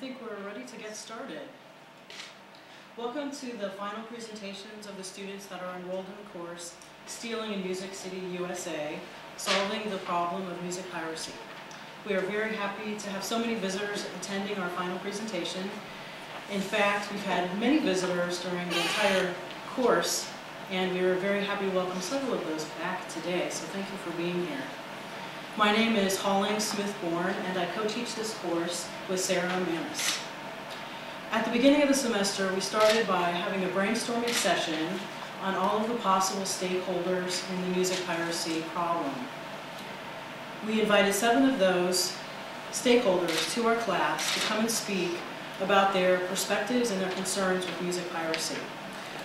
think we're ready to get started. Welcome to the final presentations of the students that are enrolled in the course, Stealing in Music City, USA, Solving the Problem of Music Piracy. We are very happy to have so many visitors attending our final presentation. In fact, we've had many visitors during the entire course, and we are very happy to welcome several of those back today, so thank you for being here. My name is Holling Smith-Borne, and I co-teach this course with Sarah Manis. At the beginning of the semester, we started by having a brainstorming session on all of the possible stakeholders in the music piracy problem. We invited seven of those stakeholders to our class to come and speak about their perspectives and their concerns with music piracy.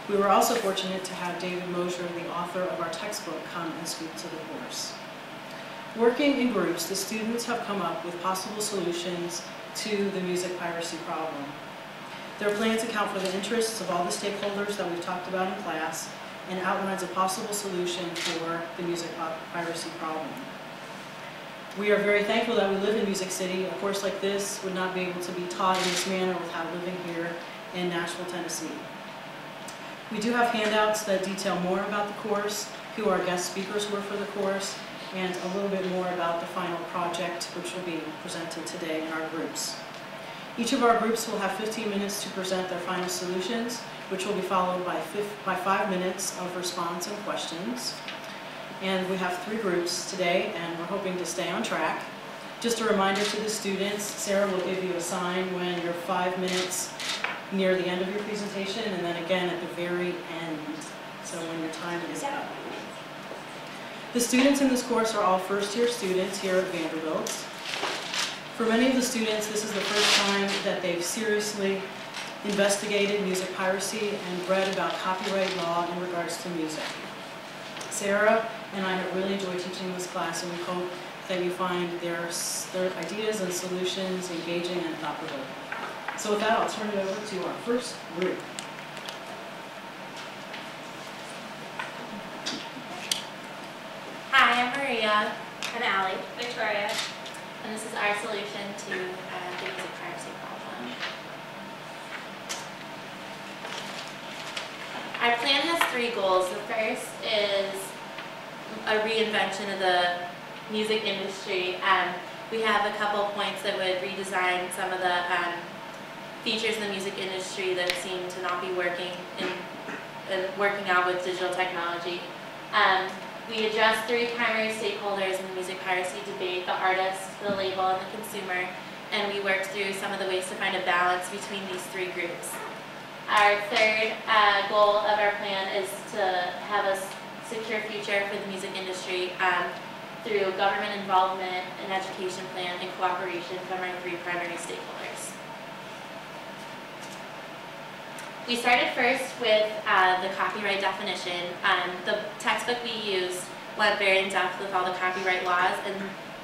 We were also fortunate to have David Moser, the author of our textbook, come and speak to the course. Working in groups, the students have come up with possible solutions to the music piracy problem. Their plans account for the interests of all the stakeholders that we've talked about in class and outlines a possible solution for the music piracy problem. We are very thankful that we live in Music City. A course like this would not be able to be taught in this manner without living here in Nashville, Tennessee. We do have handouts that detail more about the course, who our guest speakers were for the course, and a little bit more about the final project, which will be presented today in our groups. Each of our groups will have 15 minutes to present their final solutions, which will be followed by, by five minutes of response and questions. And we have three groups today, and we're hoping to stay on track. Just a reminder to the students, Sarah will give you a sign when you're five minutes near the end of your presentation, and then again at the very end, so when your time is up. The students in this course are all first-year students here at Vanderbilt. For many of the students, this is the first time that they've seriously investigated music piracy and read about copyright law in regards to music. Sarah and I have really enjoyed teaching this class and we hope that you find their, their ideas and solutions engaging and thought-provoking. So with that, I'll turn it over to our first group. Hi, I'm Maria. I'm Allie. Victoria. And this is our solution to uh, the music piracy problem. Our plan has three goals. The first is a reinvention of the music industry. Um, we have a couple points that would redesign some of the um, features in the music industry that seem to not be working in, in working out with digital technology. Um, we address three primary stakeholders in the music piracy debate, the artist, the label, and the consumer, and we worked through some of the ways to find a balance between these three groups. Our third uh, goal of our plan is to have a secure future for the music industry um, through government involvement, an education plan, and cooperation from our three primary stakeholders. We started first with uh, the copyright definition. Um, the textbook we used went very in depth with all the copyright laws and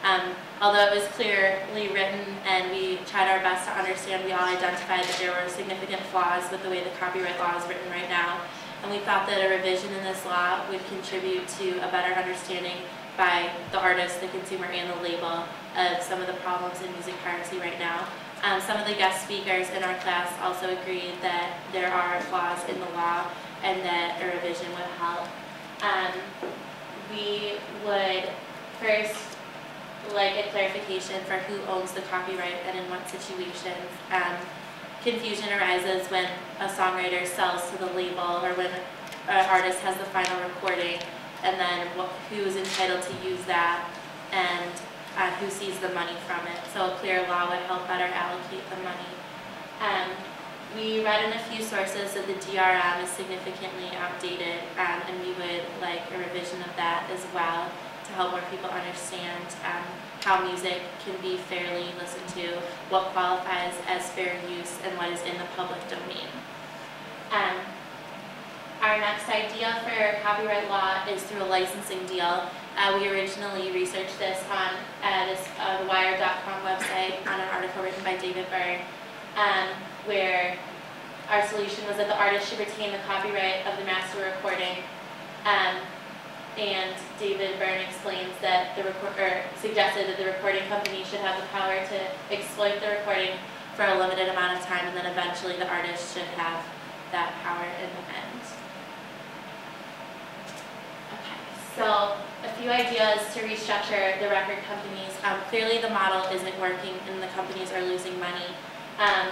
um, although it was clearly written and we tried our best to understand, we all identified that there were significant flaws with the way the copyright law is written right now and we thought that a revision in this law would contribute to a better understanding by the artist, the consumer, and the label of some of the problems in music piracy right now. Um, some of the guest speakers in our class also agreed that there are flaws in the law and that a revision would help. Um, we would first like a clarification for who owns the copyright and in what situations. Um, confusion arises when a songwriter sells to the label or when an artist has the final recording and then what, who is entitled to use that and uh, who sees the money from it. So a clear law would help better allocate the money. Um, we read in a few sources that the DRM is significantly outdated um, and we would like a revision of that as well to help more people understand um, how music can be fairly listened to, what qualifies as fair use, and what is in the public domain. Um, our next idea for copyright law is through a licensing deal. Uh, we originally researched this on uh, this uh, the Wired.com website on an article written by David Byrne, um, where our solution was that the artist should retain the copyright of the master recording um, and David Byrne explains that the record, or suggested that the recording company should have the power to exploit the recording for a limited amount of time, and then eventually the artist should have that power in the end. Okay, so a few ideas to restructure the record companies. Um, clearly, the model isn't working, and the companies are losing money. Um,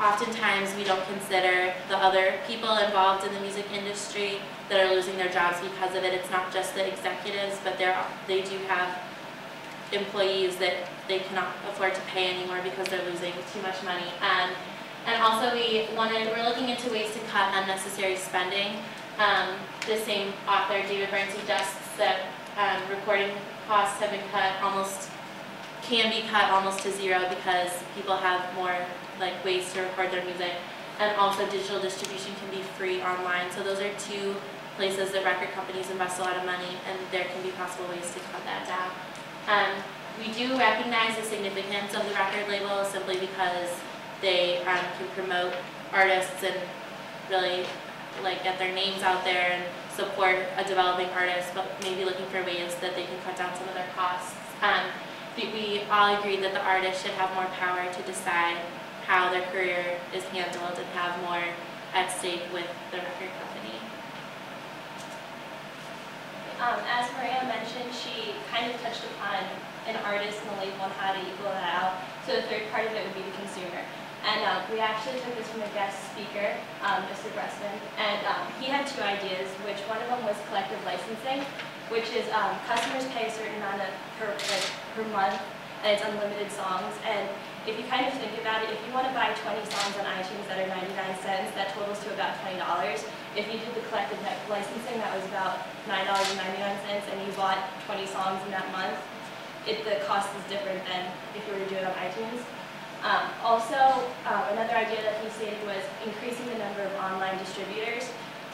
oftentimes, we don't consider the other people involved in the music industry that are losing their jobs because of it. It's not just the executives, but they're, do have employees that they cannot afford to pay anymore because they're losing too much money. Um, and also we wanted, we're looking into ways to cut unnecessary spending. Um, the same author, David Byrne, suggests that um, recording costs have been cut almost, can be cut almost to zero because people have more like ways to record their music. And also digital distribution can be free online. So those are two places that record companies invest a lot of money and there can be possible ways to cut that down. Um, we do recognize the significance of the record label simply because they um, can promote artists and really like get their names out there and support a developing artist, but maybe looking for ways that they can cut down some of their costs. Um, we, all agree that the artist should have more power to decide how their career is handled and have more at stake with the record company. Um, as Maria mentioned, she kind of touched upon an artist and the label and how to equal that out. So the third part of it would be the consumer. And um, we actually took this from a guest speaker, um, Mr. Bressman, and um, he had two ideas, which one of them was collective licensing, which is um, customers pay a certain amount of per, like, per month, and it's unlimited songs. And if you kind of think about it, if you want to buy 20 songs on iTunes that are 99 cents, that totals to about $20. If you did the collective licensing, that was about $9.99, and you bought 20 songs in that month, it, the cost is different than if you were to do it on iTunes. Um, also, um, another idea that he stated was increasing the number of online distributors.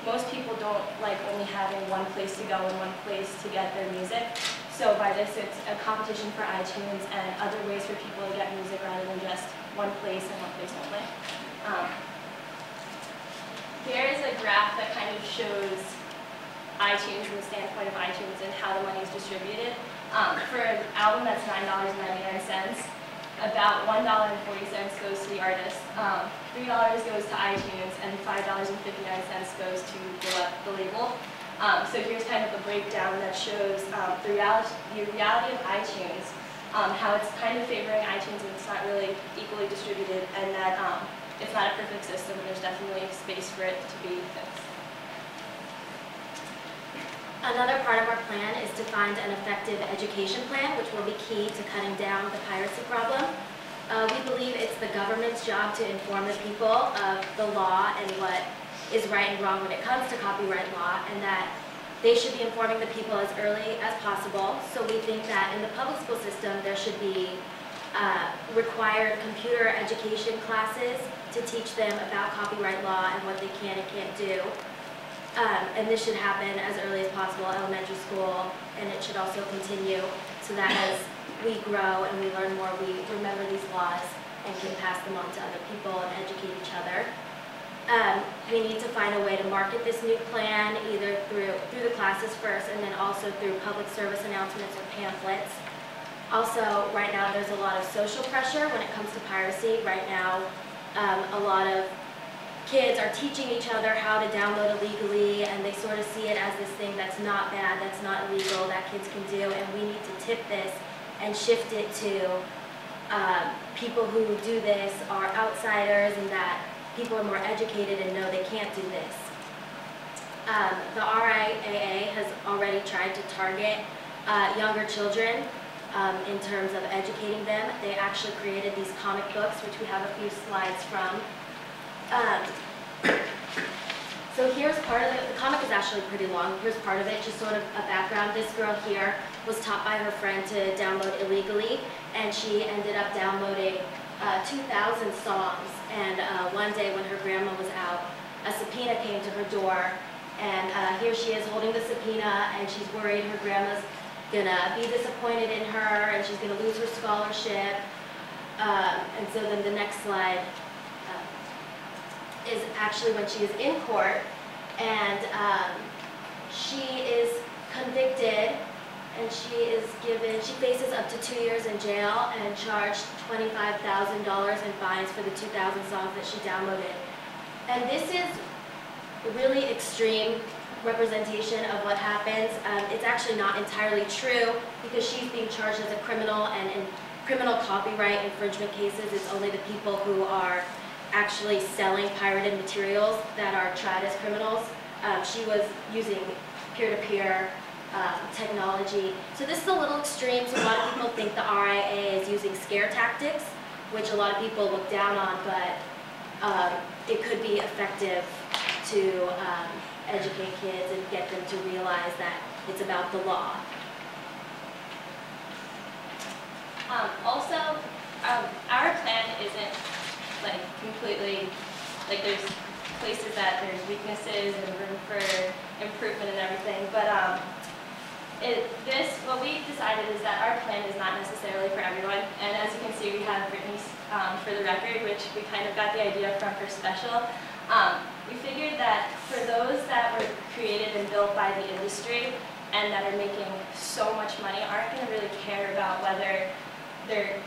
Most people don't like only having one place to go and one place to get their music. So by this, it's a competition for iTunes and other ways for people to get music rather than just one place and one place only. Um, here is a graph that kind of shows iTunes from the standpoint of iTunes and how the money is distributed. Um, for an album that's $9.99, about $1.40 goes to the artist, um, $3 goes to iTunes, and $5.59 goes to the, the label. Um, so here's kind of a breakdown that shows um, the, reality, the reality of iTunes, um, how it's kind of favoring iTunes and it's not really equally distributed, and that um, it's not a perfect system, and there's definitely space for it to be fixed. Another part of our plan is to find an effective education plan, which will be key to cutting down the piracy problem. Uh, we believe it's the government's job to inform the people of the law and what is right and wrong when it comes to copyright law, and that they should be informing the people as early as possible. So we think that in the public school system, there should be uh, required computer education classes to teach them about copyright law and what they can and can't do. Um, and this should happen as early as possible, elementary school, and it should also continue so that as we grow and we learn more, we remember these laws and can pass them on to other people and educate each other. Um, we need to find a way to market this new plan, either through, through the classes first and then also through public service announcements or pamphlets. Also, right now, there's a lot of social pressure when it comes to piracy. Right now, um, a lot of kids are teaching each other how to download illegally and they sort of see it as this thing that's not bad, that's not illegal, that kids can do, and we need to tip this and shift it to um, people who do this are outsiders and that people are more educated and know they can't do this. Um, the RIAA has already tried to target uh, younger children um, in terms of educating them. They actually created these comic books, which we have a few slides from, um, so here's part of it. The comic is actually pretty long. Here's part of it, just sort of a background. This girl here was taught by her friend to download illegally, and she ended up downloading uh, 2,000 songs. And uh, one day when her grandma was out, a subpoena came to her door, and uh, here she is holding the subpoena, and she's worried her grandma's gonna be disappointed in her, and she's gonna lose her scholarship. Um, and so then the next slide is actually when she is in court and um, she is convicted and she is given, she faces up to two years in jail and charged $25,000 in fines for the 2000 songs that she downloaded. And this is a really extreme representation of what happens. Um, it's actually not entirely true because she's being charged as a criminal and in criminal copyright infringement cases, it's only the people who are actually selling pirated materials that are tried as criminals. Um, she was using peer-to-peer um, technology. So this is a little extreme. So a lot of people think the RIAA is using scare tactics, which a lot of people look down on, but um, it could be effective to um, educate kids and get them to realize that it's about the law. Um, also, um, our plan isn't like completely, like there's places that there's weaknesses and room for improvement and everything, but, um, it, this, what we decided is that our plan is not necessarily for everyone, and as you can see, we have Britney's, um, for the record, which we kind of got the idea from her special. Um, we figured that for those that were created and built by the industry and that are making so much money aren't gonna really care about whether they're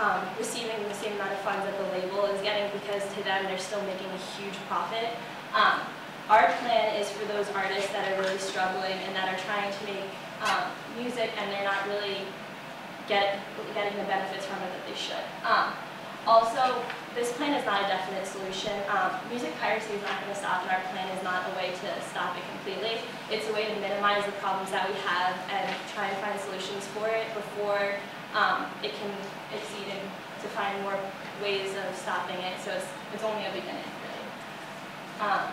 um, receiving the same amount of funds that the label is getting because to them they're still making a huge profit. Um, our plan is for those artists that are really struggling and that are trying to make um, music and they're not really get, getting the benefits from it that they should. Um, also, this plan is not a definite solution. Um, music piracy is not going to stop, and our plan is not a way to stop it completely. It's a way to minimize the problems that we have and try and find solutions for it before um, it can exceed and to find more ways of stopping it. So it's, it's only a beginning, really. Um,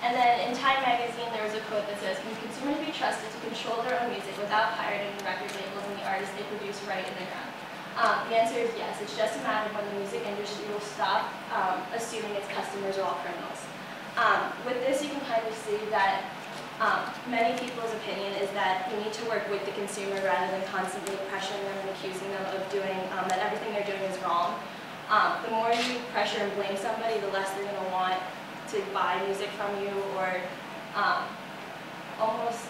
and then in Time Magazine, there was a quote that says, can consumers be trusted to control their own music without pirating the record labels and the artists they produce right in their own? Um, the answer is yes. It's just a matter of when the music industry will stop um, assuming its customers are all criminals. Um, with this, you can kind of see that um, many people's opinion is that you need to work with the consumer rather than constantly pressuring them and accusing them of doing, um, that everything they're doing is wrong. Um, the more you pressure and blame somebody, the less they're going to want to buy music from you or um, almost,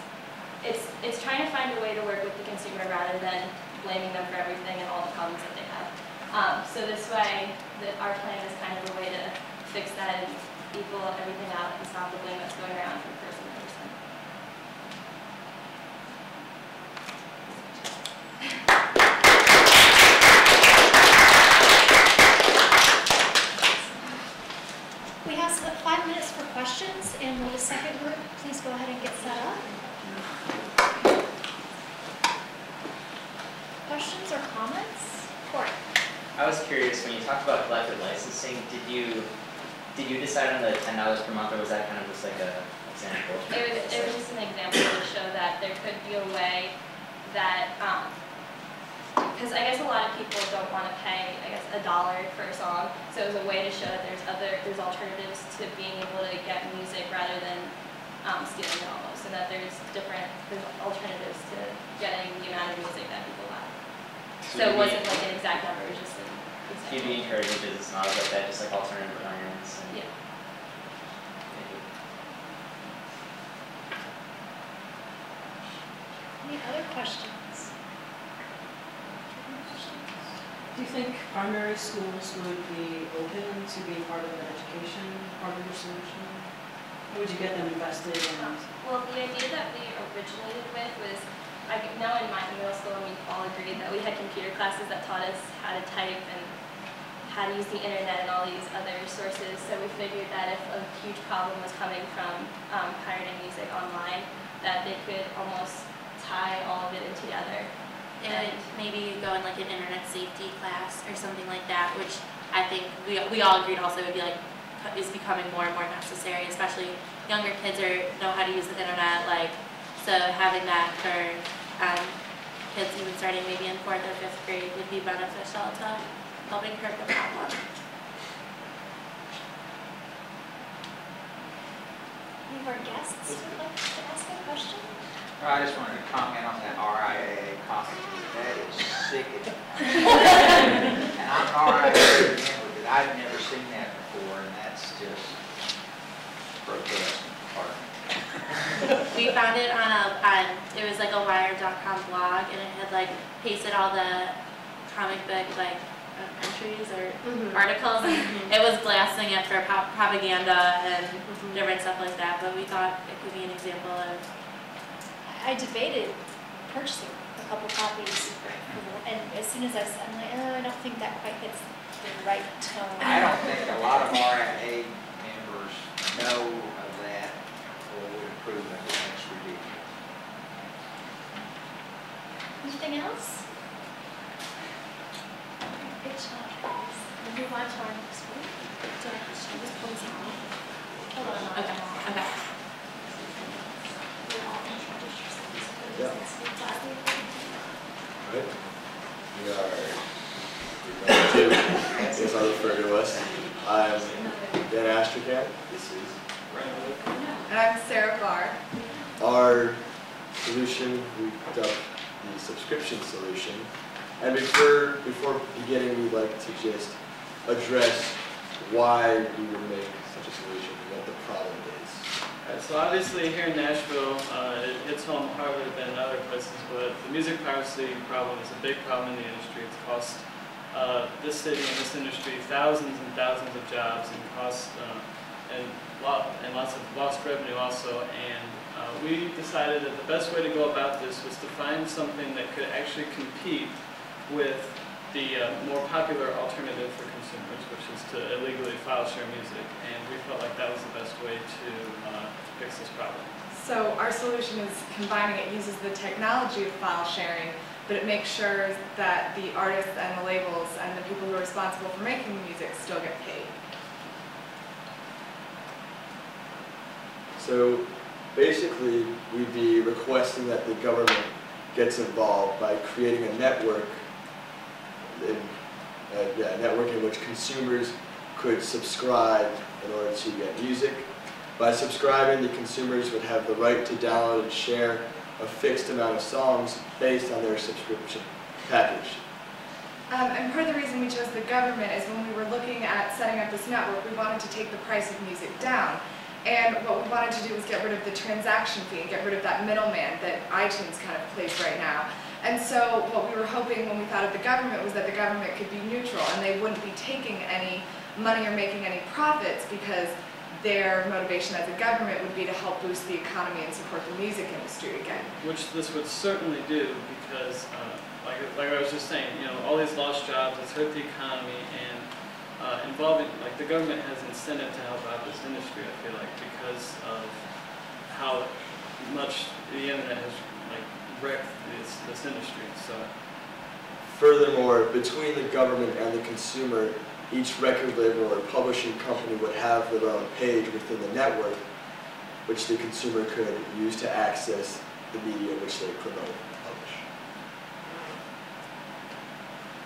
it's, it's trying to find a way to work with the consumer rather than blaming them for everything and all the problems that they have. Um, so this way, the, our plan is kind of a way to fix that and equal everything out and stop the blame that's going around from person to person. We have s- five minutes for questions, and will the second group please go ahead and get set up? Questions or comments? Cory? I was curious, when you talked about collective licensing, did you, did you decide on the ten dollars per month, or was that kind of just like a example? It was, it was just an example to show that there could be a way that, um, because I guess a lot of people don't want to pay, I guess, a dollar for a song. So it was a way to show that there's other, there's alternatives to being able to get music rather than um, stealing it almost, and that there's different, there's alternatives to getting the amount of music that people want. So it wasn't like an exact number, it was just an You'd be example. encouraging business models like that, just like alternative finance and. Yeah. Thank you. Any other questions? Do you think primary schools would be open to being part of the education part of your solution? Would you get them invested in? Well, the idea that we originated with was, I know in my middle school, we all agreed that we had computer classes that taught us how to type and how to use the internet and all these other sources. So we figured that if a huge problem was coming from um, pirating music online, that they could almost tie all of it in together. And maybe go in like an internet safety class or something like that, which I think we, we all agreed also would be like, is becoming more and more necessary, especially younger kids are, know how to use the internet, like, so having that for, um, kids even starting maybe in fourth or fifth grade would be beneficial to helping curb the problem. Any our guests would like to ask a question? Well, I just wanted to comment on that RIAA comment. That is sickening. And I'm an RIAA member, but I've never seen that before, and that's just grotesque, pardon me. we found it on a, on, it was like a wired.com blog and it had like pasted all the comic book like uh, entries or Mhm. articles and it was blasting it for pop- propaganda and different stuff like that, but we thought it could be an example of, I debated purchasing a couple copies, and as soon as I said, I'm like, oh, I don't think that quite hits the right tone. I don't think a lot of RIAA members know of that or would approve of it. That's ridiculous. Anything else? Good job, guys. We'll move on to our next one. Did I show this close? Hold on. okay, oh, okay. You'll all introduce yourselves. Right? We are, two, as I refer to us. I'm Dan Astrachan. This is And I'm Sarah Barr. our solution, we dubbed the subscription solution. And before, before beginning, we'd like to just address why we would make such a solution, and what the problem is. Alright, so obviously here in Nashville, uh, it hits home harder than other places, but the music piracy problem is a big problem in the industry. It's cost uh, this city and this industry thousands and thousands of jobs and cost uh, and lot and lots of lost revenue also. And uh, we decided that the best way to go about this was to find something that could actually compete with the uh, more popular alternative for consumers, which is to illegally file share music. And we felt like that was the best way to uh, fix this problem. So our solution is combining, it uses the technology of file sharing, but it makes sure that the artists and the labels and the people who are responsible for making the music still get paid. So basically, we'd be requesting that the government gets involved by creating a network, in, uh, yeah, a network in which consumers could subscribe in order to get music. By subscribing, the consumers would have the right to download and share a fixed amount of songs based on their subscription package. Um, and part of the reason we chose the government is when we were looking at setting up this network, we wanted to take the price of music down. And what we wanted to do was get rid of the transaction fee and get rid of that middleman that iTunes kind of plays right now. And so what we were hoping when we thought of the government was that the government could be neutral and they wouldn't be taking any money or making any profits because their motivation as a government would be to help boost the economy and support the music industry again. Which this would certainly do because, uh, like, like I was just saying, you know, all these lost jobs, it's hurt the economy and uh, involving, like the government has incentive to help out this industry, I feel like, because of how much the internet has like wrecked this, this industry, so. Furthermore, between the government and the consumer, each record label or publishing company would have their own page within the network, which the consumer could use to access the media which they promote and publish.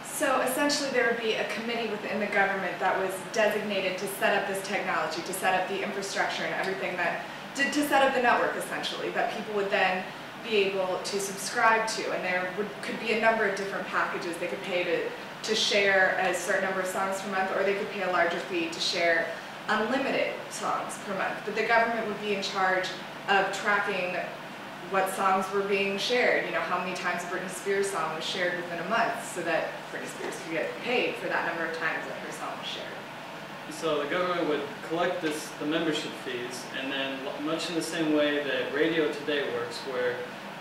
So essentially, there would be a committee within the government that was designated to set up this technology, to set up the infrastructure and everything that, to, to set up the network essentially, that people would then be able to subscribe to. And there would, could be a number of different packages. They could pay to, to share a certain number of songs per month, or they could pay a larger fee to share unlimited songs per month. But the government would be in charge of tracking what songs were being shared, you know, how many times a Britney Spears song was shared within a month so that Britney Spears could get paid for that number of times that her song was shared. So the government would collect this, the membership fees, and then much in the same way that radio today works, where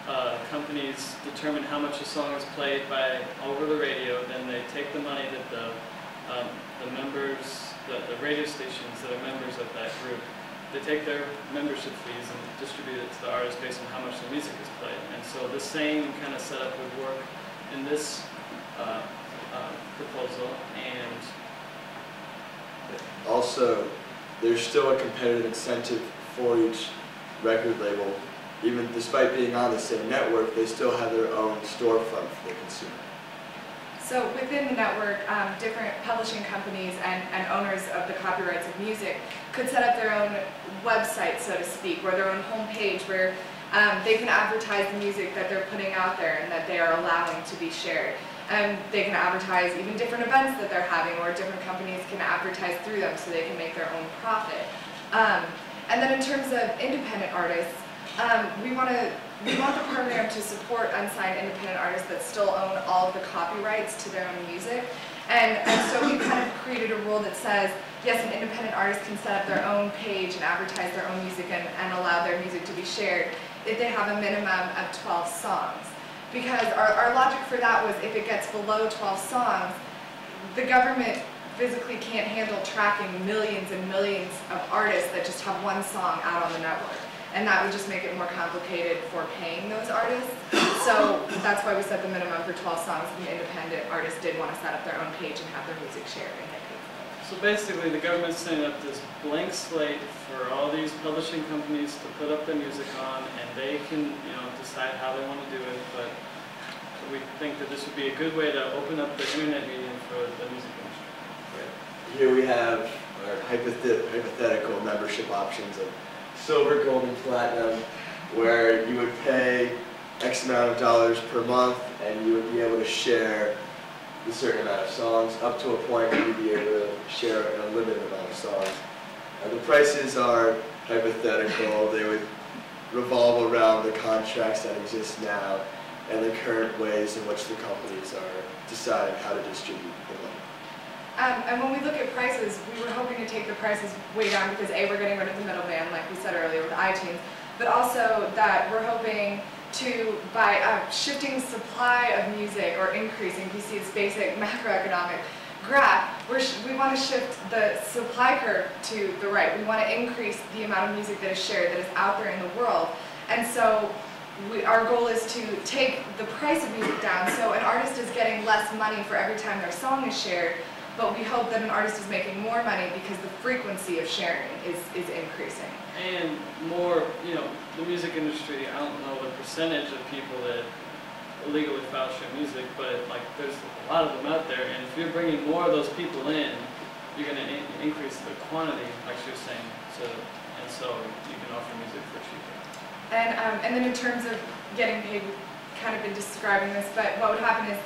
uh, companies determine how much a song is played by over the radio, then they take the money that the um, the members, the, the radio stations that are members of that group, they take their membership fees and distribute it to the artists based on how much the music is played. And so the same kind of setup would work in this uh, uh, proposal, and Also, there's still a competitive incentive for each record label. Even despite being on the same network, they still have their own storefront for the consumer. So within the network, um, different publishing companies and, and owners of the copyrights of music could set up their own website, so to speak, or their own homepage where um, they can advertise the music that they're putting out there and that they are allowing to be shared. And they can advertise even different events that they're having, or different companies can advertise through them so they can make their own profit. Um, and then in terms of independent artists, Um, we want to, we want the program to support unsigned independent artists that still own all of the copyrights to their own music. And, and so we kind of created a rule that says, yes, an independent artist can set up their own page and advertise their own music and, and allow their music to be shared if they have a minimum of 12 songs. Because our, our logic for that was if it gets below 12 songs, the government physically can't handle tracking millions and millions of artists that just have one song out on the network. And that would just make it more complicated for paying those artists. So that's why we set the minimum for 12 songs. The independent artists did want to set up their own page and have their music shared and get paid for it. So basically, the government's setting up this blank slate for all these publishing companies to put up their music on, and they can, you know, decide how they want to do it, but we think that this would be a good way to open up the internet medium for the music industry. Here we have our hypothet- hypothetical membership options of silver, gold, and platinum, where you would pay X amount of dollars per month, and you would be able to share a certain amount of songs, up to a point where you'd be able to share an unlimited amount of songs. The prices are hypothetical, they would revolve around the contracts that exist now and the current ways in which the companies are deciding how to distribute. Um, and when we look at prices, we were hoping to take the prices way down because A, we're getting rid of the middleman, like we said earlier with iTunes, but also that we're hoping to, by uh, shifting supply of music or increasing, you see this basic macroeconomic graph, we want to shift the supply curve to the right. We want to increase the amount of music that is shared, that is out there in the world. And so we, our goal is to take the price of music down, so an artist is getting less money for every time their song is shared, but we hope that an artist is making more money because the frequency of sharing is, is increasing. And more, you know, the music industry, I don't know the percentage of people that illegally file share music, but like there's a lot of them out there, and if you're bringing more of those people in, you're gonna in- increase the quantity, like she was saying, so, and so you can offer music for cheaper. And, um, and then in terms of getting paid, we've kind of been describing this, but what would happen is,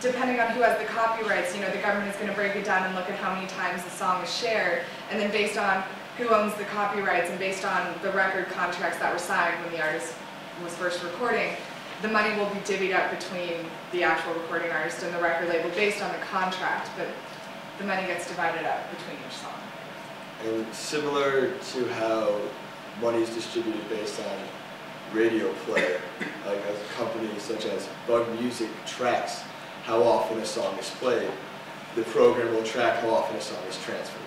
depending on who has the copyrights, you know, the government is gonna break it down and look at how many times the song is shared, and then based on who owns the copyrights and based on the record contracts that were signed when the artist was first recording, the money will be divvied up between the actual recording artist and the record label based on the contract, but the money gets divided up between each song. And similar to how money is distributed based on radio play, like a company such as Bug Music tracks how often a song is played, the program will track how often a song is transferred.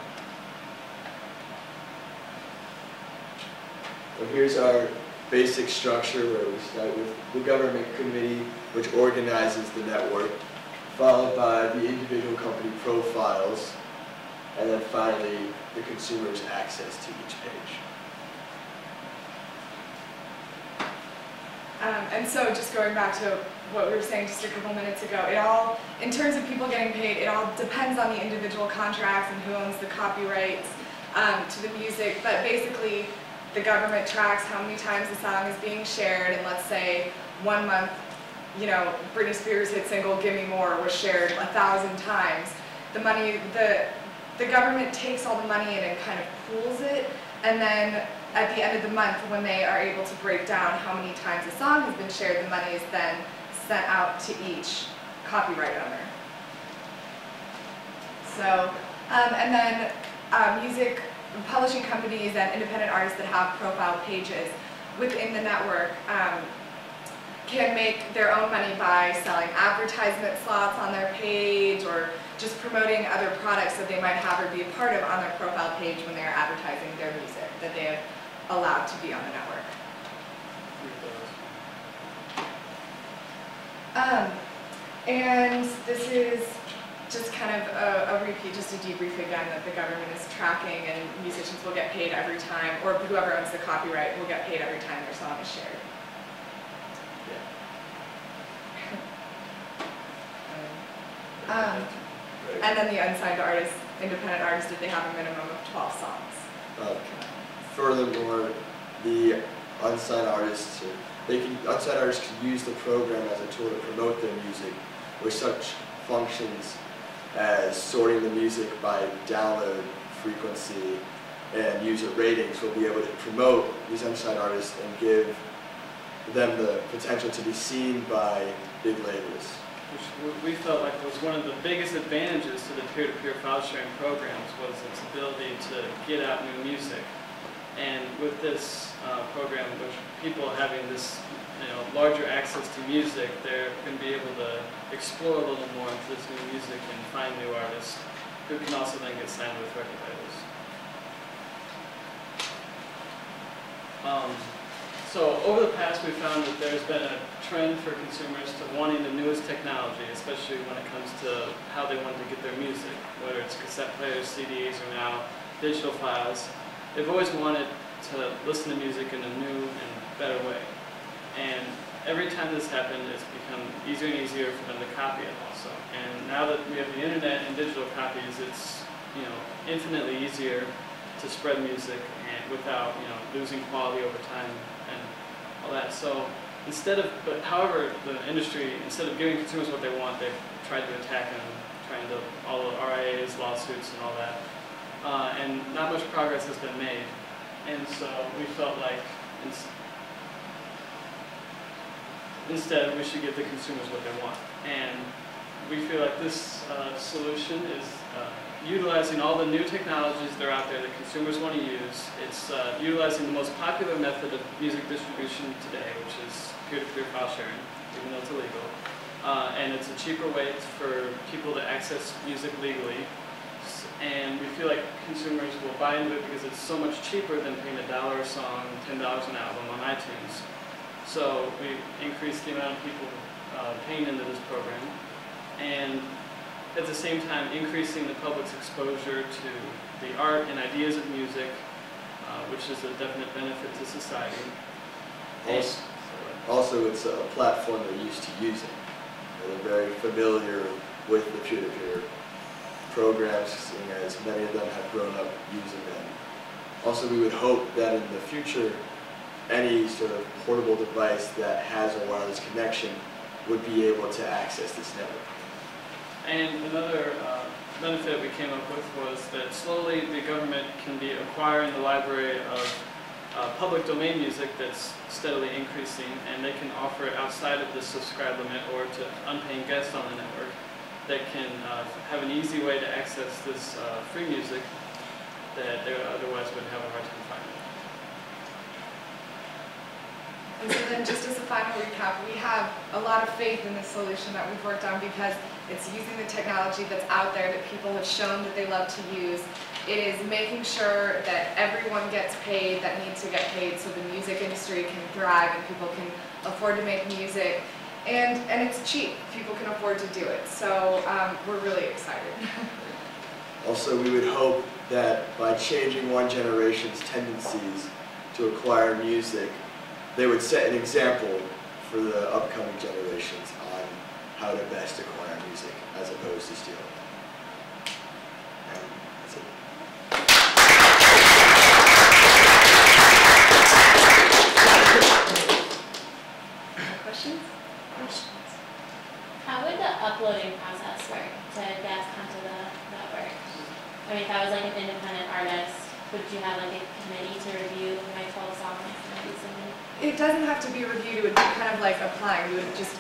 Well, here's our basic structure where we start with the government committee, which organizes the network, followed by the individual company profiles, and then finally, the consumer's access to each page. Um, and so just going back to what we were saying just a couple minutes ago, it all, in terms of people getting paid, it all depends on the individual contracts and who owns the copyrights um, to the music. But basically, the government tracks how many times the song is being shared, and let's say one month, you know, Britney Spears' hit single "Give Me More" was shared a thousand times. The money, the the government takes all the money in and kind of pools it, and then at the end of the month, when they are able to break down how many times a song has been shared, the money is then sent out to each copyright owner. So, um, and then uh, music publishing companies and independent artists that have profile pages within the network um, can make their own money by selling advertisement slots on their page or just promoting other products that they might have or be a part of on their profile page when they are advertising their music that they have allowed to be on the network. Um, and this is just kind of a, a repeat, just a debrief again, that the government is tracking and musicians will get paid every time, or whoever owns the copyright will get paid every time their song is shared. Um, and then the unsigned artists, independent artists, did they have a minimum of 12 songs. Uh, Furthermore, the unsigned artists, they can, unsigned artists can use the program as a tool to promote their music with such functions as sorting the music by download frequency and user ratings will be able to promote these unsigned artists and give them the potential to be seen by big labels. which we- felt like was one of the biggest advantages to the peer-to-peer file sharing programs was its ability to get out new music. And with this uh, program, which people having this, you know, larger access to music, they're going to be able to explore a little more into this new music and find new artists who can also then get signed with record labels. Um, so over the past, we found that there's been a trend for consumers to wanting the newest technology, especially when it comes to how they want to get their music, whether it's cassette players, CDs, or now digital files. They've always wanted to listen to music in a new and better way. And every time this happened, it's become easier and easier for them to copy it also. And now that we have the internet and digital copies, it's you know infinitely easier to spread music and without you know losing quality over time and all that. So instead of, but however, the industry instead of giving consumers what they want, they've tried to attack them, trying to all the RIAAs, lawsuits, and all that. Uh, and not much progress has been made. And so we felt like ins- instead we should give the consumers what they want. And we feel like this uh, solution is uh, utilizing all the new technologies that are out there that consumers want to use. It's uh, utilizing the most popular method of music distribution today, which is peer-to-peer file sharing, even though it's illegal. Uh, and it's a cheaper way for people to access music legally. S- And we feel like consumers will buy into it because it's so much cheaper than paying a dollar a song, ten dollars an album on iTunes. So we increased the amount of people uh, paying into this program. And at the same time increasing the public's exposure to the art and ideas of music, uh, which is a definite benefit to society. Also, also it's a platform they're used to using. They're very familiar with the peer-to-peer programs, seeing as many of them have grown up using them. Also, we would hope that in the future, any sort of portable device that has a wireless connection would be able to access this network. And another uh, benefit we came up with was that slowly the government can be acquiring the library of uh, public domain music that's steadily increasing, and they can offer it outside of the subscribe limit or to unpaying guests on the network that can uh, have an easy way to access this uh, free music that they otherwise would have a hard time finding. And so then just as a final recap, we have a lot of faith in the solution that we've worked on because it's using the technology that's out there that people have shown that they love to use. It is making sure that everyone gets paid that needs to get paid so the music industry can thrive and people can afford to make music. And, and it's cheap, people can afford to do it. So um, we're really excited. Also, we would hope that by changing one generation's tendencies to acquire music, they would set an example for the upcoming generations on how to best acquire music as opposed to stealing. And that's it. Questions? How would the uploading process work to get onto the network? I mean, if I was like an independent artist, would you have like a committee to review my 12 songs and maybe something? It doesn't have to be reviewed, it would be kind of like applying. You would just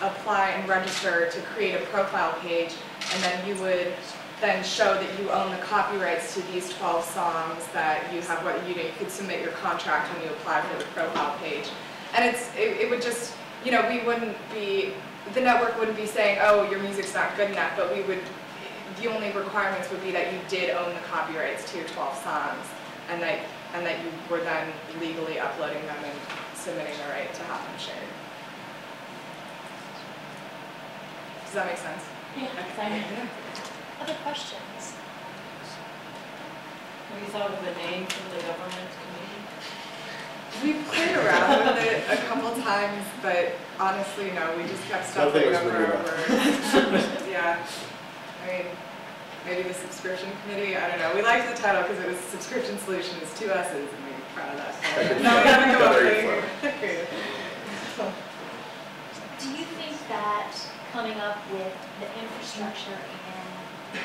apply and register to create a profile page, and then you would then show that you own the copyrights to these 12 songs that you have, what you know, you could submit your contract when you apply for the profile page. And it's, it it would just, you know, we wouldn't be, the network wouldn't be saying, oh, your music's not good enough, but we would, the only requirements would be that you did own the copyrights to your 12 songs, and that, and that you were then legally uploading them and submitting the right to have them shared. Does that make sense? Yeah, sorry. Other questions? Have you thought of a name for the government committee? We've played around with it a couple times, but honestly, no, we just kept stumbling Nothing was over big over. Yeah, I mean, maybe the subscription committee, I don't know. We liked the title because it was subscription solutions, two S's, and we were proud of that. No, we haven't come up with Do you think that coming up with the infrastructure and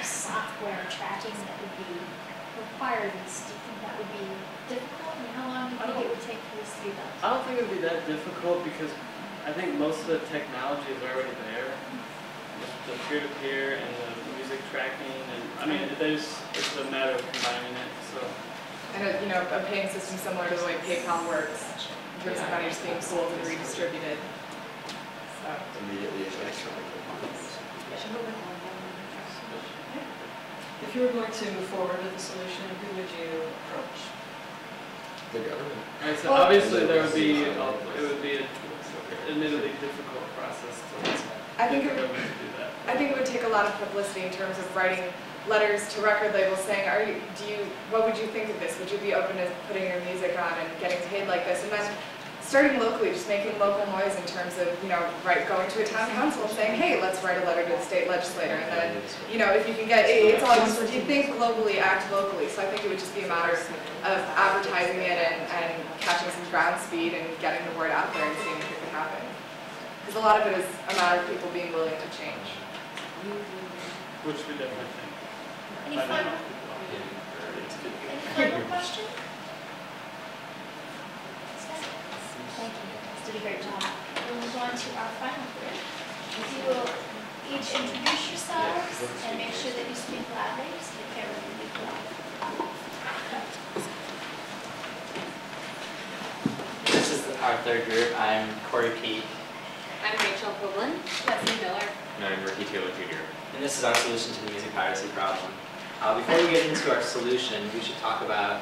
software tracking that would be required, do you think that would be difficult? And how long do you think it would take for this to be built? I don't think it would be that difficult because I think most of the technology is already there. The the peer-to-peer and the music tracking and, I mean, there's, it's a matter of combining it, so. And a, you know, a paying system similar to the way PayPal works, in terms of money just being pulled and redistributed. So, Immediately electronic. If you were going to move forward with the solution, who would you approach? The government. Alright, so Well- obviously there would be, a- it would be an admittedly difficult process to. I think it the would- government to do that. I think it would take a lot of publicity in terms of writing letters to record labels saying, are you, do you, what would you think of this? Would you be open to putting your music on and getting paid like this? And then starting locally, just making local noise in terms of, you know, right, going to a town council saying, hey, let's write a letter to the state legislator. And then, you know, if you can get, it- it's all just, you think globally, act locally. So I think it would just be a matter of advertising it and, and catching some ground speed and getting the word out there and seeing if it can happen. Because a lot of it is a matter of people being willing to change. Which we definitely. Any final, now, people it's good. any final question? Thank you, you did a great job. We'll move on to our final group. You will each introduce yourselves and make sure that you speak loudly, just be careful when you go. This is our third group. I'm Corey Peak, I'm Rachel Hoagland. Leslie Miller. And I'm Ricky Taylor Jr. and this is our solution to the music piracy problem. Uh, before we get into our solution, we should talk about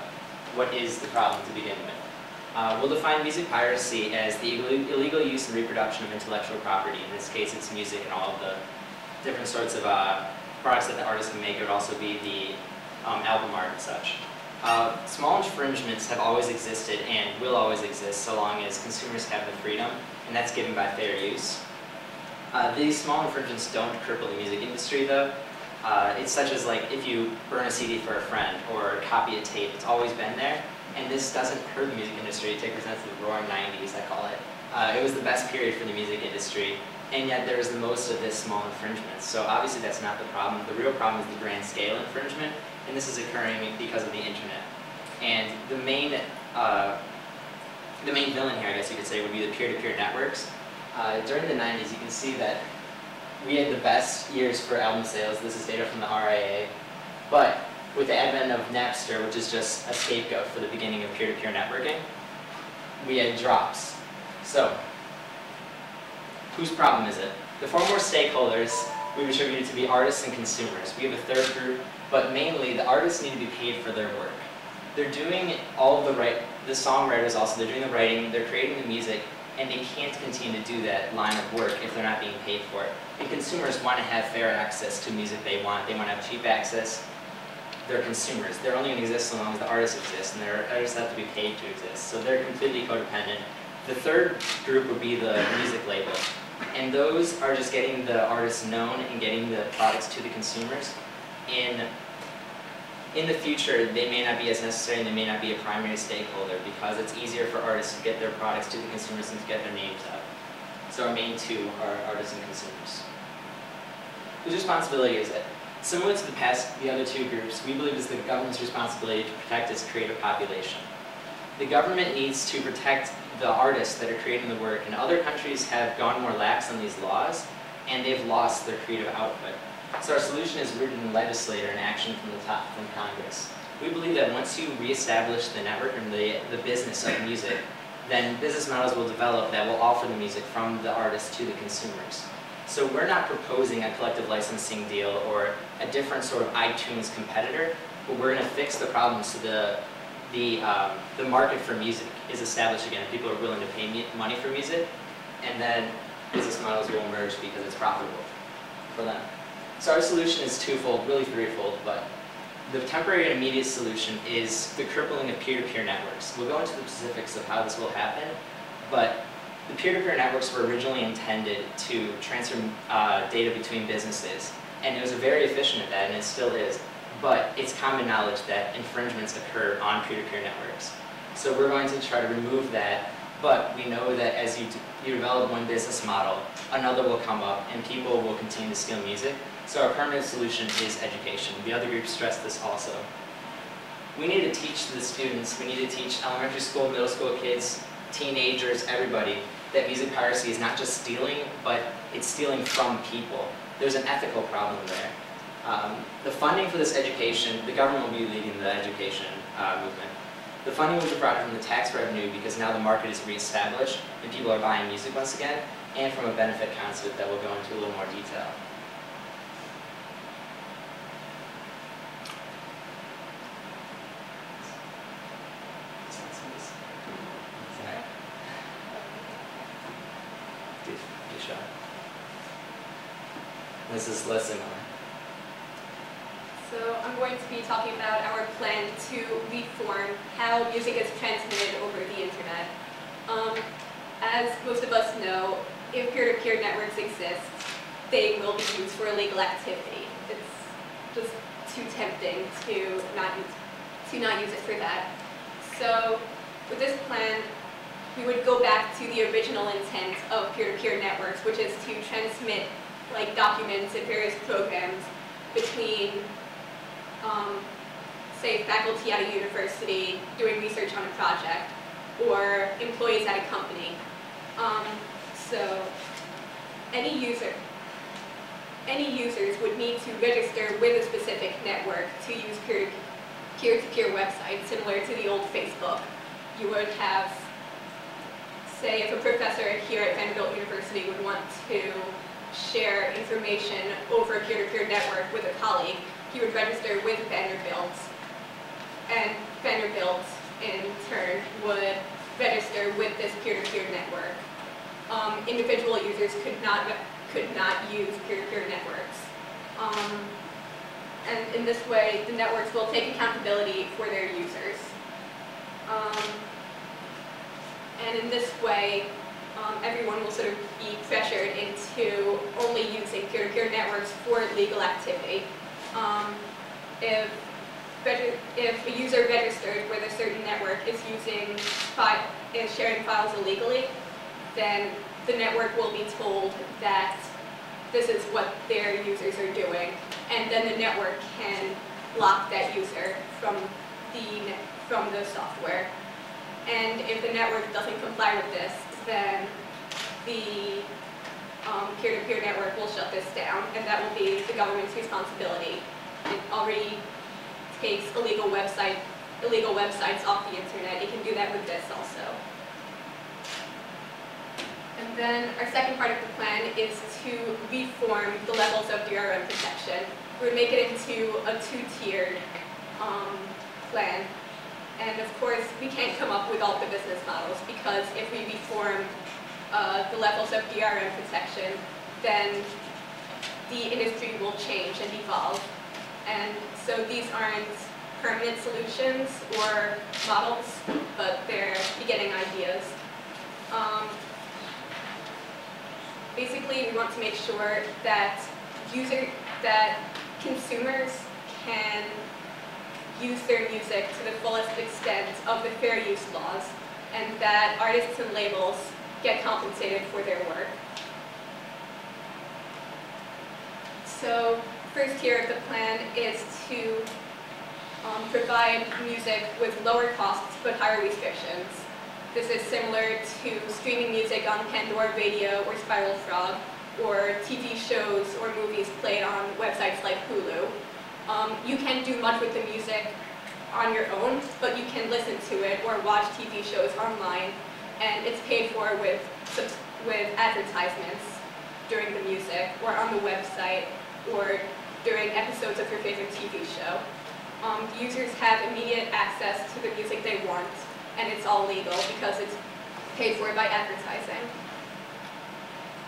what is the problem to begin with. Uh, we'll define music piracy as the ille- illegal use and reproduction of intellectual property. In this case, it's music and all of the different sorts of uh, products that the artist can make. It would also be the um, album art and such. Uh, small infringements have always existed and will always exist so long as consumers have the freedom, and that's given by fair use. Uh, these small infringements don't cripple the music industry though. Uh, it's such as like if you burn a CD for a friend or copy a tape, it's always been there. And this doesn't hurt the music industry. It represents the roaring 90s, I call it. Uh, it was the best period for the music industry, and yet there was the most of this small infringement. So obviously that's not the problem. The real problem is the grand scale infringement, and this is occurring because of the internet. And the main, uh, the main villain here, I guess you could say, would be the peer-to-peer networks. Uh, during the 90s, you can see that we had the best years for album sales. This is data from the RIAA. But with the advent of Napster, which is just a scapegoat for the beginning of peer-to-peer networking, we had drops. So, whose problem is it? The four more stakeholders we've attributed to be artists and consumers. We have a third group, but mainly the artists need to be paid for their work. They're doing all the right, the songwriters also, they're doing the writing, they're creating the music, and they can't continue to do that line of work if they're not being paid for it. And consumers want to have fair access to music they want. They want to have cheap access. They're consumers. They're only going to exist so long as the artists exist, and their artists have to be paid to exist. So they're completely codependent. The third group would be the music label. And those are just getting the artists known and getting the products to the consumers. In in the future, they may not be as necessary and they may not be a primary stakeholder because it's easier for artists to get their products to the consumers and to get their names out. So our main two are artists and consumers. Whose responsibility is it? Similar to the past, the other two groups, we believe it's the government's responsibility to protect its creative population. The government needs to protect the artists that are creating the work, and other countries have gone more lax on these laws, and they've lost their creative output. So our solution is rooted in legislator and action from the top, from Congress. We believe that once you reestablish the network and the, the business of music, then business models will develop that will offer the music from the artist to the consumers. So we're not proposing a collective licensing deal or a different sort of iTunes competitor, but we're going to fix the problem so the, the, um, the market for music is established again. People are willing to pay money for music, and then business models will emerge because it's profitable for them. So our solution is twofold, really threefold, but the temporary and immediate solution is the crippling of peer-to-peer networks. We'll go into the specifics of how this will happen, but the peer-to-peer networks were originally intended to transfer uh, data between businesses, and it was very efficient at that, and it still is. But it's common knowledge that infringements occur on peer-to-peer networks. So we're going to try to remove that, but we know that as you, you develop one business model, another will come up, and people will continue to steal music, So our permanent solution is education. The other group stressed this also. We need to teach the students, we need to teach elementary school, middle school kids, teenagers, everybody, that music piracy is not just stealing, but it's stealing from people. There's an ethical problem there. Um, the funding for this education, the government will be leading the education uh, movement. The funding will be provided from the tax revenue because now the market is reestablished and people are buying music once again, and from a benefit concept that we'll go into a little more detail. Sorry. Good, good shot. This is Leslie Miller. So I'm going to be talking about our plan to reform how music is transmitted over the internet. Um, as most of us know, if peer-to-peer networks exist, they will be used for illegal activity. It's just too tempting to not use, to not use it for that. So with this plan, we would go back to the original intent of peer-to-peer networks, which is to transmit like documents and various programs between, um, say, faculty at a university doing research on a project, or employees at a company. Um, so any user, any users would need to register with a specific network to use peer peer-to-peer websites, similar to the old Facebook. You would have, say, if a professor here at Vanderbilt University would want to share information over a peer-to-peer network with a colleague, he would register with Vanderbilt, and Vanderbilt, in turn, would register with this peer-to-peer network. Um, individual users could not could not use peer-to-peer networks. Um, and in this way, the networks will take accountability for their users. Um, and in this way, um, everyone will sort of be pressured into only using peer-to-peer networks for legal activity. Um, if, if a user registered with a certain network is using is sharing files illegally, then the network will be told that this is what their users are doing, and then the network can block that user from the from the software. And if the network doesn't comply with this, then the um, peer-to-peer network will shut this down, and that will be the government's responsibility. It already takes illegal website, illegal websites off the internet. It can do that with this also. And then our second part of the plan is to reform the levels of DRM protection. We would make it into a two-tiered um, plan. And of course, we can't come up with all the business models because if we reform uh, the levels of DRM protection, then the industry will change and evolve. And so these aren't permanent solutions or models, but they're beginning ideas. Um, basically, we want to make sure that user, that consumers can use their music to the fullest extent of the fair use laws, and that artists and labels get compensated for their work. So, first of the plan is to um, provide music with lower costs but higher restrictions. This is similar to streaming music on Pandora Radio or SpiralFrog, or TV shows or movies played on websites like Hulu. Um, you can't do much with the music on your own, but you can listen to it or watch TV shows online, and it's paid for with, with advertisements during the music, or on the website, or during episodes of your favorite TV show. Um, users have immediate access to the music they want, and it's all legal because it's paid for by advertising.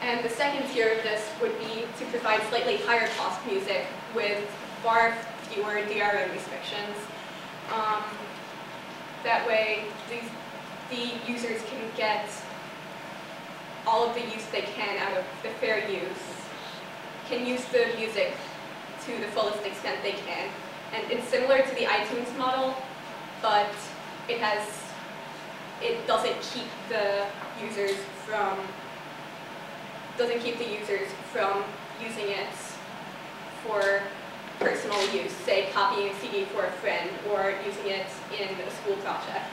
And the second tier of this would be to provide slightly higher cost music with far fewer DRM restrictions. Um, that way, these, the users can get all of the use they can out of the fair use, can use the music to the fullest extent they can. And it's similar to the iTunes model, but it has, it doesn't keep the users from, doesn't keep the users from using it for personal use, say copying a CD for a friend or using it in a school project.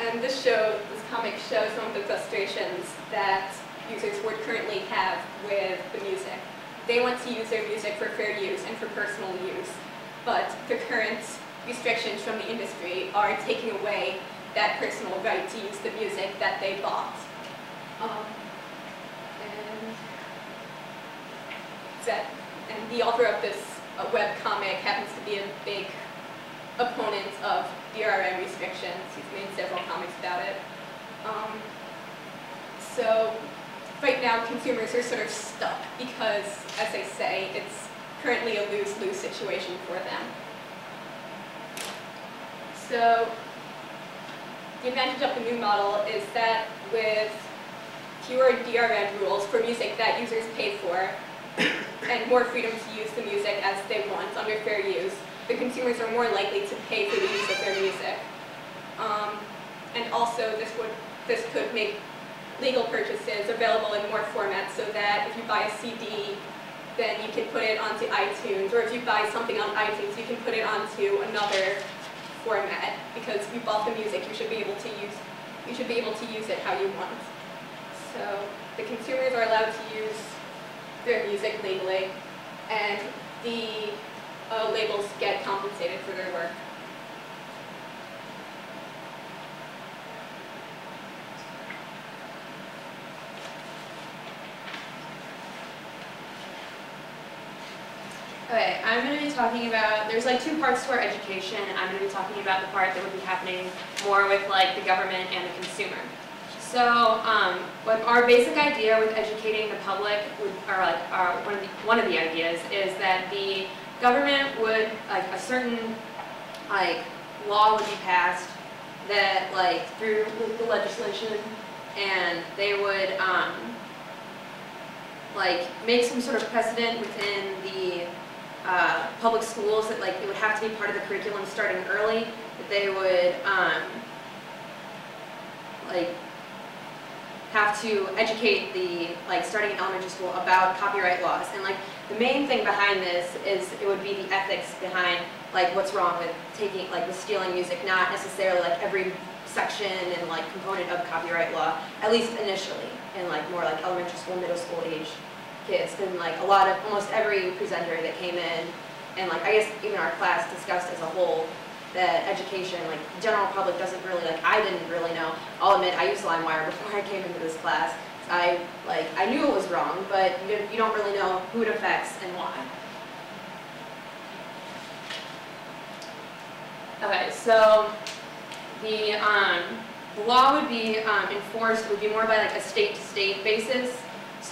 And this show, this comic shows some of the frustrations that users would currently have with the music. They want to use their music for fair use and for personal use, but the current restrictions from the industry are taking away that personal right to use the music that they bought. Um, and that, and the author of this uh, web comic happens to be a big opponent of DRM restrictions. He's made several comics about it. Um, so right now consumers are sort of stuck because, as I say, it's currently a lose-lose situation for them. So the advantage of the new model is that with fewer DRM rules for music that users pay for and more freedom to use the music as they want under fair use, the consumers are more likely to pay for the use of their music. Um, and also this would this could make legal purchases available in more formats so that if you buy a CD, then you can put it onto iTunes, or if you buy something on iTunes, you can put it onto another format because you bought the music, you should be able to use you should be able to use it how you want. So the consumers are allowed to use their music legally, and the uh, labels get compensated for their work. Okay, I'm going to be talking about, there's like two parts to our education. And I'm going to be talking about the part that would be happening more with like the government and the consumer. So, um, our basic idea with educating the public, would, or like our, one, of the, one of the ideas, is that the government would, like a certain like law would be passed that like through the legislation and they would um, like make some sort of precedent within the uh, public schools that like it would have to be part of the curriculum starting early, that they would um, like have to educate the like starting in elementary school about copyright laws. And like the main thing behind this is it would be the ethics behind like what's wrong with taking like with stealing music not necessarily like every section and like component of copyright law at least initially in like more like elementary school middle school age kids and like a lot of almost every presenter that came in and like I guess even our class discussed as a whole that education like general public doesn't really like I didn't really know. I'll admit I used LimeWire before I came into this class. I like I knew it was wrong but you, you don't really know who it affects and why. Okay so the um law would be um, enforced would be more by like a state to state basis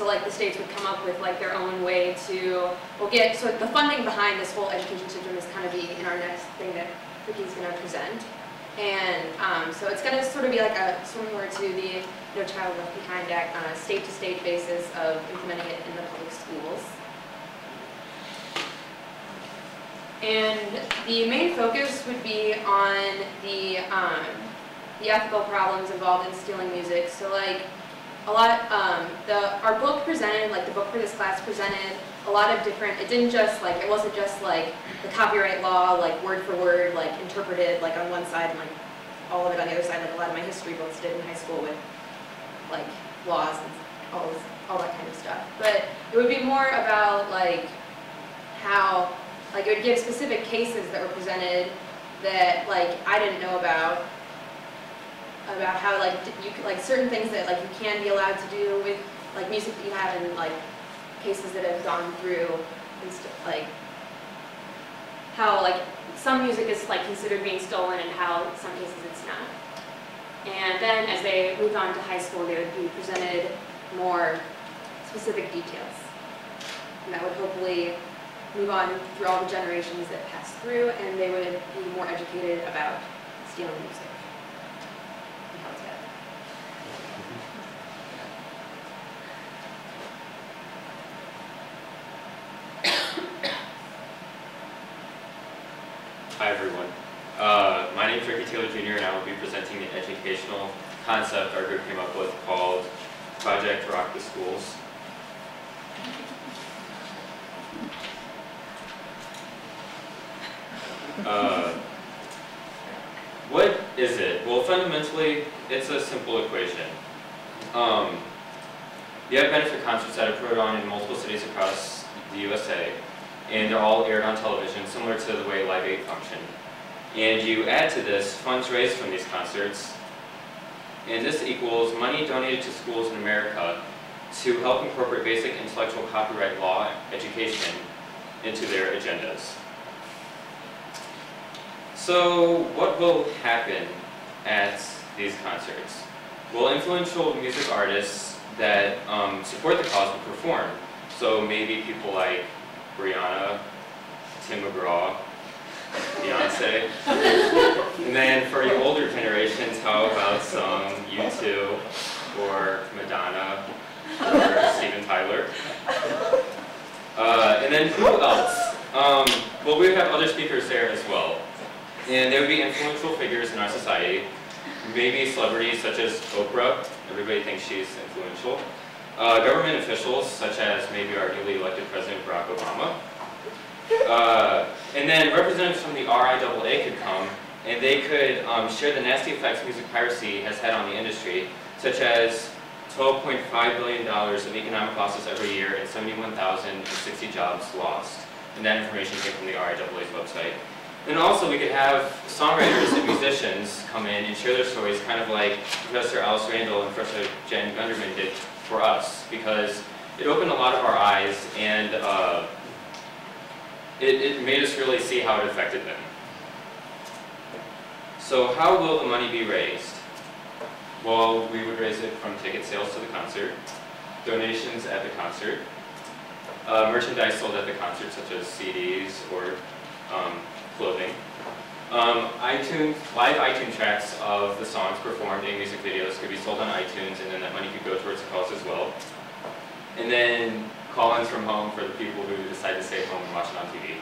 so like the states would come up with like their own way to, we'll get, so the funding behind this whole education system is kind of be in our next thing that Ricky's going to present. And um, so it's going to sort of be like a similar to the No Child Left Behind Act on a state-to-state -state basis of implementing it in the public schools. And the main focus would be on the um, the ethical problems involved in stealing music. So like a lot, um, the, our book presented, like the book for this class presented a lot of different, it didn't just like, it wasn't just like the copyright law, like word for word, like interpreted like on one side and like all of it on the other side, like a lot of my history books did in high school with like laws and all, this, all that kind of stuff. But it would be more about like how, like it would give specific cases that were presented that like I didn't know about about how like you like certain things that like you can be allowed to do with like music that you have and like cases that have gone through and stuff like how like some music is like considered being stolen and how some cases it's not. And then as they moved on to high school, they would be presented more specific details. And that would hopefully move on through all the generations that pass through and they would be more educated about stealing music. Hi everyone. Uh, my name is Ricky Taylor Jr. and I will be presenting the educational concept our group came up with called Project Rock the Schools. Uh, what is it? Well, fundamentally, it's a simple equation. Um, you have benefit concerts that are put on in multiple cities across the USA, and they're all aired on television, similar to the way Live Aid functioned. And you add to this funds raised from these concerts, and this equals money donated to schools in America to help incorporate basic intellectual copyright law education into their agendas. So what will happen at these concerts? Well, influential music artists that um, support the cause will perform. So maybe people like Rihanna, Tim McGraw, Beyonce. and then for your older generations, how about some U2 or Madonna or Steven Tyler? Uh, and then who else? Um, well, we have other speakers there as well. And there would be influential figures in our society, maybe celebrities such as Oprah, everybody thinks she's influential, uh, government officials such as maybe our newly elected President Barack Obama, uh, and then representatives from the RIAA could come and they could um, share the nasty effects music piracy has had on the industry, such as $12.5 billion of economic losses every year and 71,060 jobs lost. And that information came from the RIAA's website. And also we could have songwriters musicians come in and share their stories, kind of like Professor Alice Randall and Professor Jen Gunderman did for us, because it opened a lot of our eyes and uh, it, it made us really see how it affected them. So how will the money be raised? Well, we would raise it from ticket sales to the concert, donations at the concert, uh, merchandise sold at the concert such as CDs or um, clothing, um, iTunes, live iTunes tracks of the songs performed in music videos could be sold on iTunes and then that money could go towards the cause as well. And then call-ins from home for the people who decide to stay home and watch it on TV.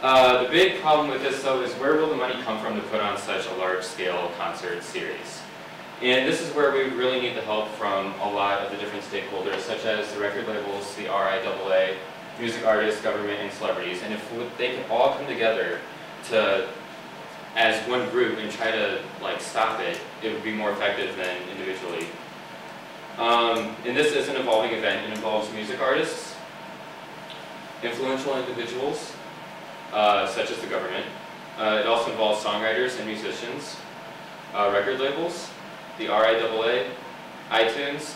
Uh, the big problem with this though is where will the money come from to put on such a large-scale concert series? And this is where we really need the help from a lot of the different stakeholders, such as the record labels, the RIAA, music artists, government, and celebrities. And if they could all come together to, as one group and try to like stop it, it would be more effective than individually. Um, and this is an evolving event. It involves music artists, influential individuals, uh, such as the government. Uh, it also involves songwriters and musicians, uh, record labels, the RIAA, iTunes,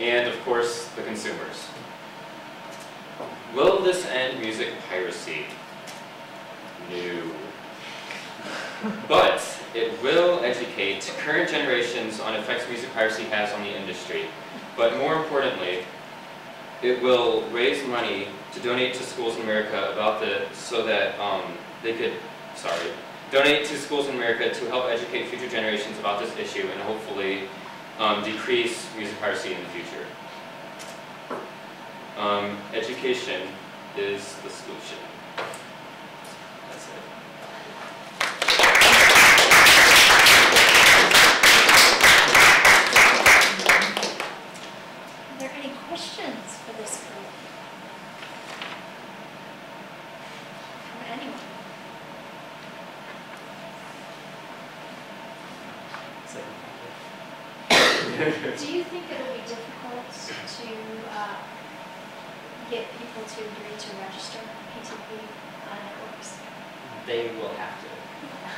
and of course the consumers. Will this end music piracy? No. But it will educate current generations on effects music piracy has on the industry. But more importantly, it will raise money to donate to schools in America about the, so that um, they could, sorry, donate to schools in America to help educate future generations about this issue and hopefully um, decrease music piracy in the future. Um, education is the solution. That's it. Are there any questions for this group? From anyone? Do you think it'll be difficult to uh, get people to agree to register PTP uh, networks? They will have to.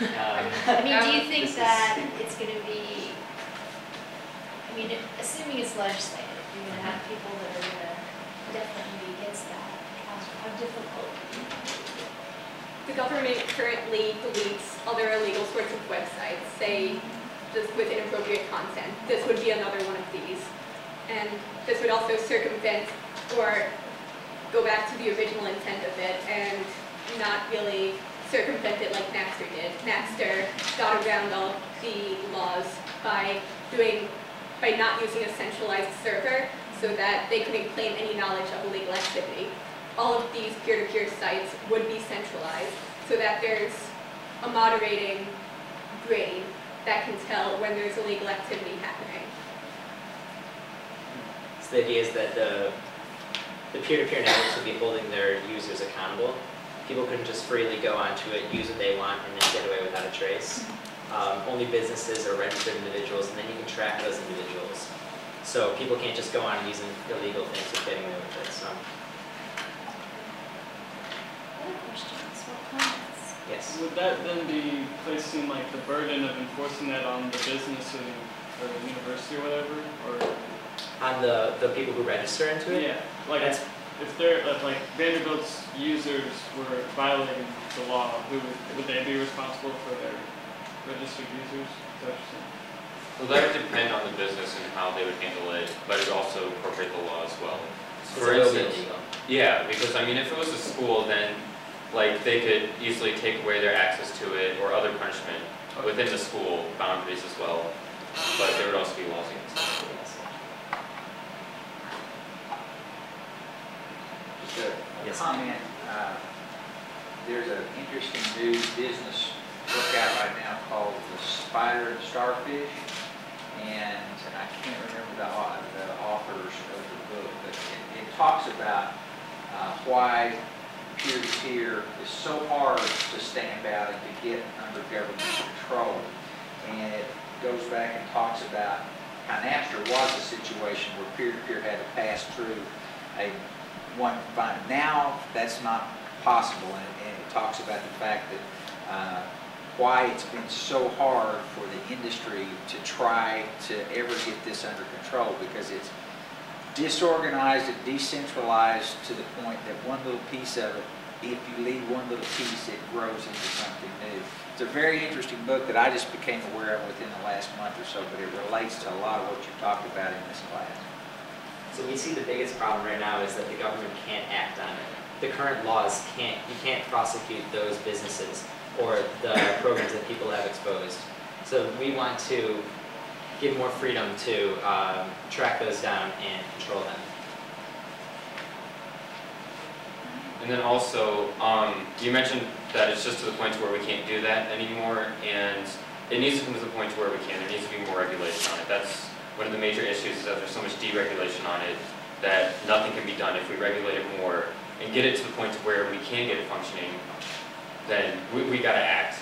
Um, I mean, do you think that it's going to be, I mean, assuming it's legislated, you're going to have people that are going to definitely be against that. How how difficult? The government currently deletes other illegal sorts of websites, say just with inappropriate content. This would be another one of these. And this would also circumvent or go back to the original intent of it and not really circumvent it like Napster did. Napster got around all the laws by doing, by not using a centralized server so that they couldn't claim any knowledge of illegal activity. All of these peer-to-peer sites would be centralized so that there's a moderating brain that can tell when there's illegal activity happening. So the idea is that the the peer-to-peer networks would be holding their users accountable. People couldn't just freely go onto it, use what they want, and then get away without a trace. Um, only businesses or registered individuals, and then you can track those individuals. So people can't just go on and use illegal things and getting away with it, so, Other questions yes. Would that then be placing like the burden of enforcing that on the business or the, or the university or whatever, or? On the, the people who register into it, Yeah, like that's, if they're, if, like Vanderbilt's users were violating the law, who would, would they be responsible for their registered users? Is that what you're? Well, that would depend on the business and how they would handle it, but it would also incorporate the law as well. it's For a little bit instance. Yeah, because I mean, if it was a school, then like they could easily take away their access to it or other punishment within the school boundaries as well. But there would also be laws against it. Yes. Just a- Yes. comment, uh, there's an interesting new business book out right now called The Spider and Starfish. And I can't remember the, the authors of the book, but it, it talks about, uh, why peer-to-peer is so hard to stamp out and to get under government control. And it goes back and talks about how Napster was a situation where peer-to-peer had to pass through a one fine. Now, that's not possible, and it, and it talks about the fact that, uh, why it's been so hard for the industry to try to ever get this under control, because it's disorganized and decentralized to the point that one little piece of it, if you leave one little piece, it grows into something new. It's a very interesting book that I just became aware of within the last month or so, but it relates to a lot of what you talked about in this class. So we see the biggest problem right now is that the government can't act on it. The current laws can't, you can't prosecute those businesses or the programs that people have exposed. So we want to give more freedom to um, track those down and control them. And then also, um, you mentioned that it's just to the point where we can't do that anymore, and it needs to come to the point where we can. There needs to be more regulation on it. That's one of the major issues is that there's so much deregulation on it that nothing can be done. If we regulate it more and get it to the point to where we can get it functioning, then we, we gotta act.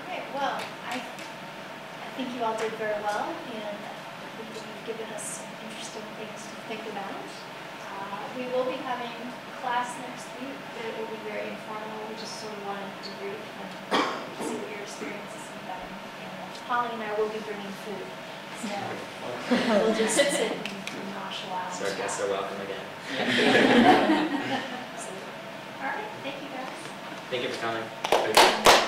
Okay, well, I, I think you all did very well, and I think you've given us some interesting things to think about. Uh, We will be having class next week, but it will be very informal, we just sort of wanted to debrief and see what your been. And Holly and I will be bringing food, so we'll just sit and nosh along. So our guests are welcome again. So, All right, thank you guys. Thank you for coming. Thank you.